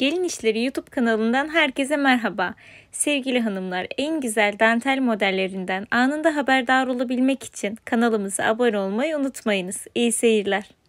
Gelin İşleri YouTube kanalından herkese merhaba. Sevgili hanımlar, en güzel dantel modellerinden anında haberdar olabilmek için kanalımıza abone olmayı unutmayınız. İyi seyirler.